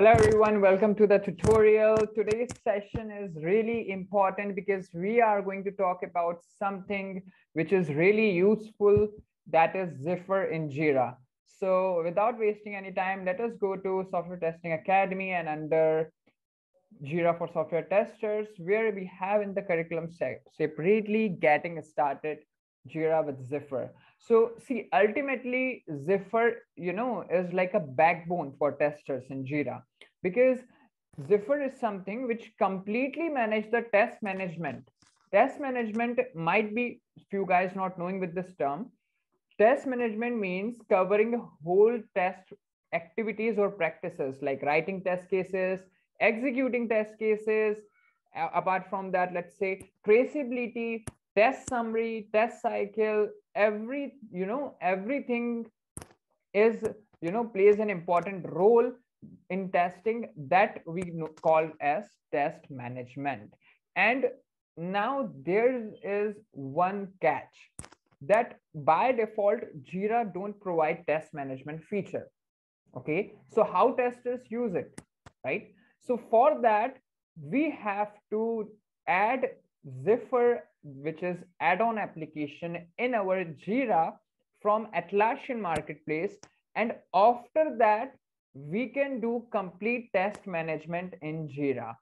Hello everyone, welcome to the tutorial. Today's session is really important because we are going to talk about something which is really useful that is Zephyr in Jira. So without wasting any time, let us go to Software Testing Academy and under Jira for software testers, where we have in the curriculum separately getting started Jira with Zephyr. So see, ultimately Zephyr, you know, is like a backbone for testers in Jira because Zephyr is something which completely manage the test management. Test management might be few guys not knowing with this term. Test management means covering whole test activities or practices like writing test cases, executing test cases. Apart from that, let's say traceability, test summary, test cycle, every, you know, everything is, you know, plays an important role in testing that we call as test management. And now there is one catch that by default, Jira don't provide test management feature. Okay, so how testers use it, right? So for that, we have to add Zephyr, which is add-on application in our Jira from Atlassian Marketplace. And after that, we can do complete test management in Jira.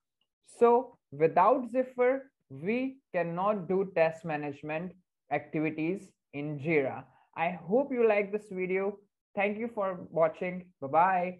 So without Zephyr, we cannot do test management activities in Jira. I hope you like this video. Thank you for watching. Bye-bye.